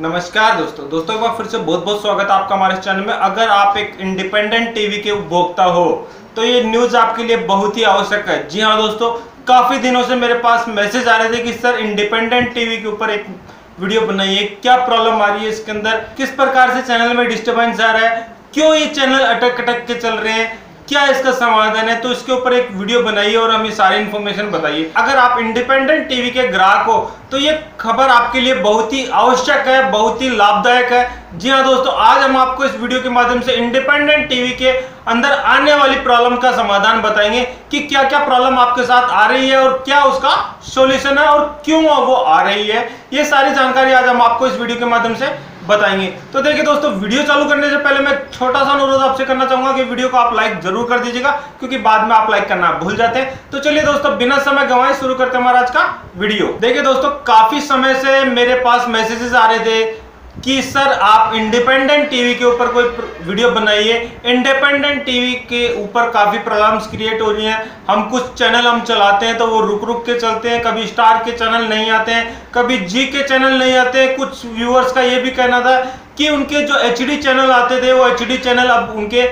नमस्कार दोस्तों। दोस्तों बार फिर से बहुत बहुत स्वागत है आपका हमारे चैनल में। अगर आप एक इंडिपेंडेंट टीवी के उपभोक्ता हो तो ये न्यूज़ आपके लिए बहुत ही आवश्यक है। जी हाँ दोस्तों, काफ़ी दिनों से मेरे पास मैसेज आ रहे थे कि, सर, इंडिपेंडेंट टीवी के ऊपर एक वीडियो बनाइए। क्या प्रॉब्लम आ रही है इसके अंदर? किस प्रकार से चैनल में डिस्टर्बेंस आ रहा है? क्यों ये चैनल अटक अटक के चल रहे हैं? क्या इसका समाधान है? तो इसके ऊपर एक वीडियो बनाइए और हमें सारी इन्फॉर्मेशन बताइए। अगर आप इंडिपेंडेंट टीवी के ग्राहक हो तो ये खबर आपके लिए बहुत ही आवश्यक है, बहुत ही लाभदायक है। जी हाँ दोस्तों, आज हम आपको इस वीडियो के माध्यम से इंडिपेंडेंट टीवी के अंदर आने वाली प्रॉब्लम का समाधान बताएँगे कि क्या क्या प्रॉब्लम आपके साथ आ रही है और क्या उसका सॉल्यूशन है और क्यों वो आ रही है। ये सारी जानकारी आज हम आपको इस वीडियो के माध्यम से बताएँगे। तो देखिए दोस्तों, वीडियो चालू करने से पहले मैं छोटा सा अनुरोध आपसे करना चाहूँगा कि वीडियो को आप लाइक ज़रूर कर दीजिएगा, क्योंकि बाद में आप लाइक करना भूल जाते हैं। तो चलिए दोस्तों, बिना समय गंवाए शुरू करते हैं हमारा आज का वीडियो। देखिए दोस्तों, काफ़ी समय से मेरे पास मैसेजेस आ रहे थे कि सर आप इंडिपेंडेंट टीवी के ऊपर कोई वीडियो बनाइए। इंडिपेंडेंट टीवी के ऊपर काफ़ी प्रॉब्लम्स क्रिएट हो रही हैं। हम कुछ चैनल हम चलाते हैं तो वो रुक रुक के चलते हैं। कभी स्टार के चैनल नहीं आते हैं, कभी जी के चैनल नहीं आते हैं। कुछ व्यूअर्स का ये भी कहना था कि उनके जो एचडी चैनल आते थे, वो एचडी चैनल अब उनके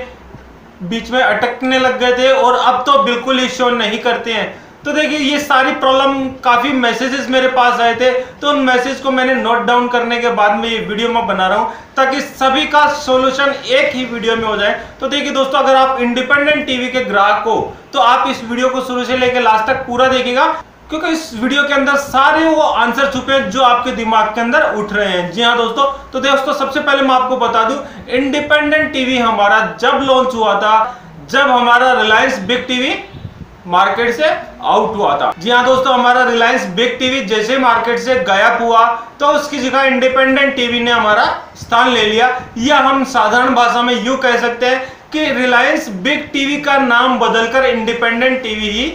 बीच में अटकने लग गए थे और अब तो बिल्कुल ही शो नहीं करते हैं। तो देखिए, ये सारी प्रॉब्लम काफ़ी मैसेजेस मेरे पास आए थे। तो उन मैसेज को मैंने नोट डाउन करने के बाद में ये वीडियो मैं बना रहा हूँ, ताकि सभी का सॉल्यूशन एक ही वीडियो में हो जाए। तो देखिए दोस्तों, अगर आप इंडिपेंडेंट टीवी के ग्राहक हो तो आप इस वीडियो को शुरू से लेकर लास्ट तक पूरा देखिएगा, क्योंकि इस वीडियो के अंदर सारे वो आंसर छुपे हैं जो आपके दिमाग के अंदर उठ रहे हैं। जी हाँ दोस्तों तो दोस्तों, सबसे पहले मैं आपको बता दूँ इंडिपेंडेंट टीवी हमारा जब लॉन्च हुआ था, जब हमारा रिलायंस बिग टीवी मार्केट से आउट हुआ था। जी हाँ दोस्तों, हमारा रिलायंस बिग टीवी जैसे मार्केट से गायब हुआ तो उसकी जगह इंडिपेंडेंट टीवी ने हमारा स्थान ले लिया। या हम साधारण भाषा में यू कह सकते हैं कि रिलायंस बिग टीवी का नाम बदलकर इंडिपेंडेंट टीवी ही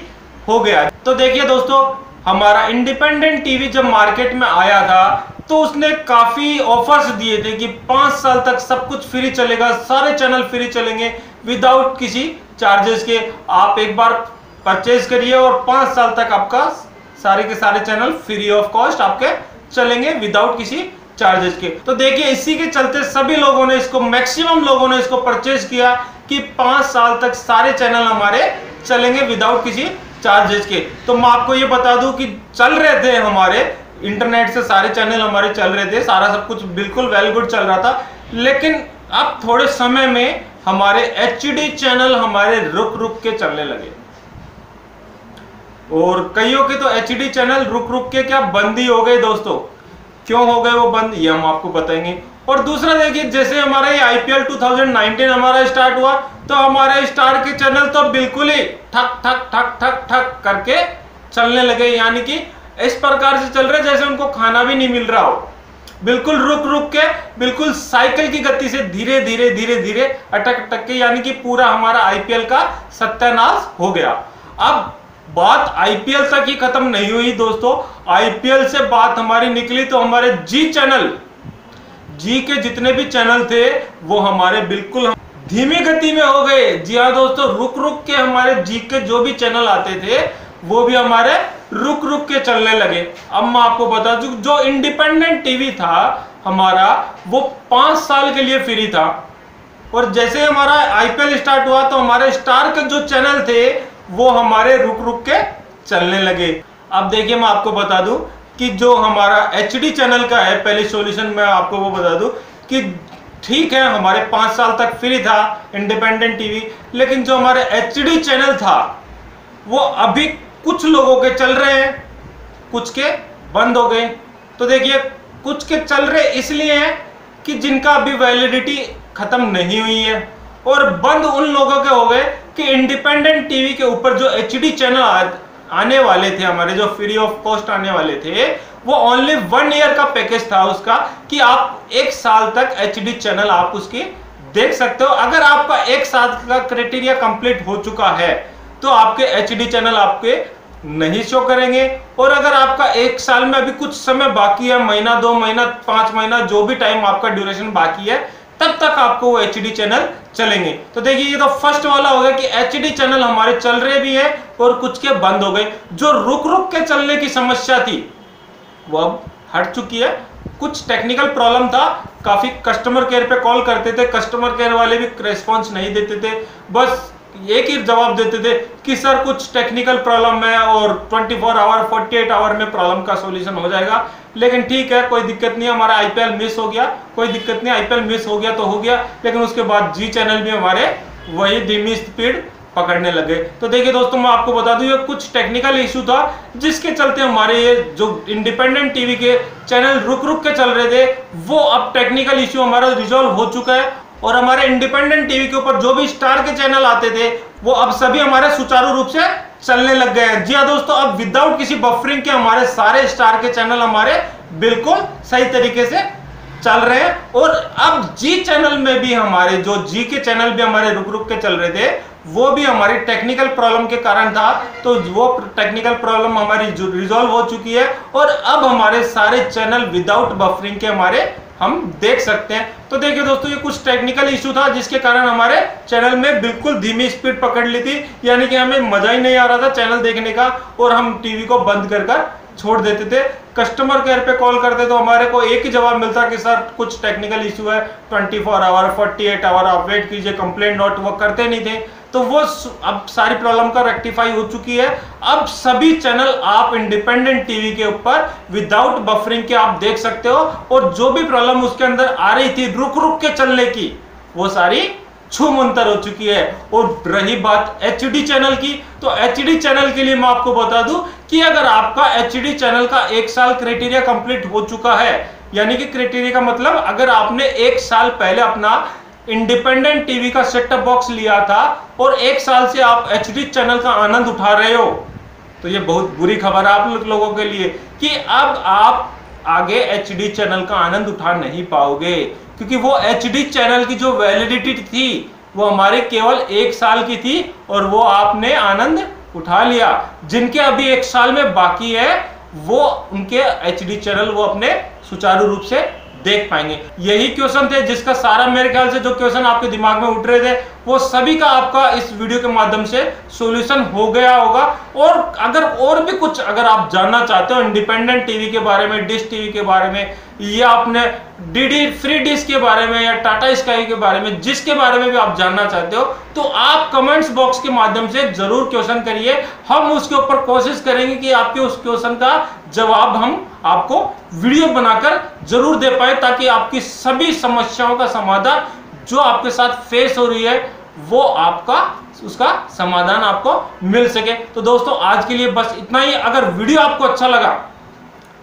हो गया। तो देखिए दोस्तों, हमारा इंडिपेंडेंट टीवी जब मार्केट में आया था तो उसने काफ़ी ऑफर्स दिए थे कि पाँच साल तक सब कुछ फ्री चलेगा, सारे चैनल फ्री चलेंगे विदाउट किसी चार्जेस के। आप एक बार परचेज करिए और पाँच साल तक आपका सारे के सारे चैनल फ्री ऑफ़ कॉस्ट आपके चलेंगे विदाउट किसी चार्जेस के। तो देखिए, इसी के चलते सभी लोगों ने इसको मैक्सिमम लोगों ने इसको परचेज किया कि पाँच साल तक सारे चैनल हमारे चलेंगे विदाउट किसी चार्जेस के। तो मैं आपको ये बता दूँ कि चल रहे थे हमारे इंटरनेट से सारे चैनल हमारे चल रहे थे, सारा सब कुछ बिल्कुल वेल गुड चल रहा था। लेकिन अब थोड़े समय में हमारे एचडी चैनल हमारे रुक रुक के चलने लगे। और कईयों के तो एचडी चैनल रुक रुक के क्या बंद ही हो गए दोस्तों। क्यों हो गए वो बंद, ये हम आपको बताएँगे। और दूसरा देखिए, जैसे हमारा ये आईपीएल 2019 हमारा स्टार्ट हुआ तो हमारे स्टार के चैनल तो बिल्कुल ही ठक ठक ठक ठक ठक करके चलने लगे। यानी कि इस प्रकार से चल रहे जैसे उनको खाना भी नहीं मिल रहा हो। बिल्कुल रुक रुक के, बिल्कुल साइकिल की गति से धीरे धीरे धीरे धीरे अटक अटक के, यानी कि पूरा हमारा आईपीएल का सत्यानाश हो गया। अब बात आईपीएल तक ही खत्म नहीं हुई, दोस्तों। आईपीएल से बात हमारी निकली तो हमारे जी चैनल जी के जितने भी चैनल थे, वो हमारे बिल्कुल हम... धीमी गति में हो गए। जी हाँ दोस्तों, रुक रुक के हमारे जी के जो भी चैनल आते थे, वो भी हमारे रुक रुक के चलने लगे। अब मैं आपको बता दू, जो इंडिपेंडेंट टीवी था, हमारा, वो पाँच साल के लिए फ्री था। और जैसे हमारा आईपीएल स्टार्ट हुआ तो हमारे स्टार के जो चैनल थे वो हमारे रुक रुक के चलने लगे। अब देखिए मैं आपको बता दूँ कि जो हमारा एचडी चैनल का है, पहले सॉल्यूशन मैं आपको वो बता दूँ कि ठीक है, हमारे पाँच साल तक फ्री था इंडिपेंडेंट टीवी लेकिन जो हमारे HD चैनल था, वो अभी कुछ लोगों के चल रहे हैं, कुछ के बंद हो गए। तो देखिए, कुछ के चल रहे इसलिए हैं कि जिनका अभी वैलिडिटी खत्म नहीं हुई है, और बंद उन लोगों के हो गए कि इंडिपेंडेंट टीवी के ऊपर जो एचडी चैनल आने वाले थे, हमारे जो फ्री ऑफ़ कॉस्ट आने वाले थे, वो ओनली वन ईयर का पैकेज था उसका कि आप एक साल तक एचडी चैनल आप उसकी देख सकते हो। अगर आपका एक साल का क्राइटेरिया कंप्लीट हो चुका है तो आपके एचडी चैनल आपके नहीं शो करेंगे। और अगर आपका एक साल में अभी कुछ समय बाकी है, महीना, दो महीना, पाँच महीना, जो भी टाइम आपका ड्यूरेशन बाकी है तब तक आपको वो एच चैनल चलेंगे। तो देखिए, ये तो फ़र्स्ट वाला हो गया कि एचडी चैनल हमारे चल रहे भी है और कुछ के बंद हो गए। जो रुक रुक के चलने की समस्या थी, वो अब हट चुकी है। कुछ टेक्निकल प्रॉब्लम था। काफ़ी कस्टमर केयर पे कॉल करते थे। कस्टमर केयर वाले भी रेस्पॉन्स नहीं देते थे। बस एक ही जवाब देते थे कि सर, कुछ टेक्निकल प्रॉब्लम है और 24 फोर आवर 48 आवर में प्रॉब्लम का सॉल्यूशन हो जाएगा। लेकिन ठीक है, कोई दिक्कत नहीं, हमारा आईपीएल मिस हो गया। कोई दिक्कत नहीं आईपीएल मिस हो गया तो हो गया। लेकिन उसके बाद जी चैनल भी हमारे वही धीमी स्पीड पकड़ने लगे। तो देखिए दोस्तों, मैं आपको बता दूँ, ये कुछ टेक्निकल इशू था, जिसके चलते हमारे ये जो इंडिपेंडेंट टीवी के चैनल रुक रुक के चल रहे थे, वो अब टेक्निकल इशू हमारा रिजोल्व हो चुका है। और हमारे इंडिपेंडेंट टीवी के ऊपर जो भी स्टार के चैनल आते थे, वो अब सभी हमारे सुचारू रूप से चलने लग गए हैं। जी हाँ दोस्तों, अब विदाउट किसी बफरिंग के हमारे सारे स्टार के चैनल हमारे बिल्कुल सही तरीके से चल रहे हैं। और अब जी चैनल में भी हमारे, जो जी के चैनल भी हमारे रुक रुक के चल रहे थे, वो भी हमारी टेक्निकल प्रॉब्लम के कारण था। तो वो टेक्निकल प्रॉब्लम हमारी रिजॉल्व हो चुकी है। और अब हमारे सारे चैनल विदाउट बफरिंग के हमारे हम देख सकते हैं। तो देखिए दोस्तों, ये कुछ टेक्निकल इश्यू था जिसके कारण हमारे चैनल में बिल्कुल धीमी स्पीड पकड़ ली थी। यानी कि हमें मज़ा ही नहीं आ रहा था चैनल देखने का और हम टीवी को बंद कर कर छोड़ देते थे। कस्टमर केयर पे कॉल करते तो हमारे को एक ही जवाब मिलता कि, सर, कुछ टेक्निकल इशू है। 24 फोर आवर 48 आवर आप वेट कीजिए। कंप्लेंट नोट वो करते नहीं थे। तो वो अब सारी प्रॉब्लम का रेक्टिफाई हो चुकी है। अब सभी चैनल आप इंडिपेंडेंट टीवी के ऊपर विदाउट बफरिंग के आप देख सकते हो। और जो भी प्रॉब्लम उसके अंदर आ रही थी रुक रुक के चलने की, वो सारी छुमंतर हो चुकी है। और रही बात एचडी चैनल की तो एचडी चैनल के लिए मैं आपको बता दूँ कि अगर आपका एचडी चैनल का एक साल क्राइटेरिया कंप्लीट हो चुका है, यानी कि क्राइटेरिया का मतलब अगर आपने एक साल पहले अपना इंडिपेंडेंट टीवी का सेटअप बॉक्स लिया था और एक साल से आप एचडी चैनल का आनंद उठा रहे हो तो ये बहुत बुरी खबर है आप लोगों के लिए कि अब आप आगे एचडी चैनल का आनंद उठा नहीं पाओगे। क्योंकि वो एचडी चैनल की जो वैलिडिटी थी, वो हमारे केवल एक साल की थी और वो आपने आनंद उठा लिया। जिनके अभी एक साल में बाकी है, वो उनके एच डी चैनल वो अपने सुचारू रूप से देख पाएँगे। यही क्वेश्चन थे जिसका सारा मेरे ख्याल से जो क्वेश्चन आपके दिमाग में उठ रहे थे, वो सभी का आपका इस वीडियो के माध्यम से सॉल्यूशन हो गया होगा। और अगर और भी कुछ अगर आप जानना चाहते हो इंडिपेंडेंट टीवी के बारे में डिश टीवी के बारे में, या अपने डीडी फ्री डिश के बारे में, या टाटा स्काई के बारे में, जिसके बारे में भी आप जानना चाहते हो तो आप कमेंट्स बॉक्स के माध्यम से ज़रूर क्वेश्चन करिए। हम उसके ऊपर कोशिश करेंगे कि आपके उस क्वेश्चन का जवाब हम आपको वीडियो बनाकर ज़रूर दे पाए ताकि आपकी सभी समस्याओं का समाधान जो आपके साथ फेस हो रही है, वो आपका उसका समाधान आपको मिल सके। तो दोस्तों, आज के लिए बस इतना ही। अगर वीडियो आपको अच्छा लगा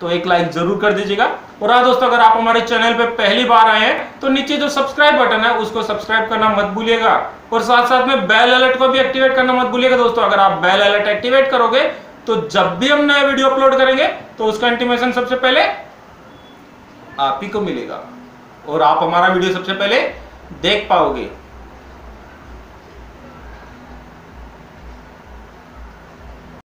तो एक लाइक ज़रूर कर दीजिएगा। और हाँ दोस्तों, अगर आप हमारे चैनल पे पहली बार आए हैं तो नीचे जो सब्सक्राइब बटन है, उसको सब्सक्राइब करना मत भूलिएगा। और साथ साथ में बेल अलर्ट को भी एक्टिवेट करना मत भूलिएगा दोस्तों। अगर आप बेल अलर्ट एक्टिवेट करोगे तो जब भी हम नया वीडियो अपलोड करेंगे तो उसका इंटीमेशन सबसे पहले आप ही को मिलेगा। और आप हमारा वीडियो सबसे पहले देख पाओगे।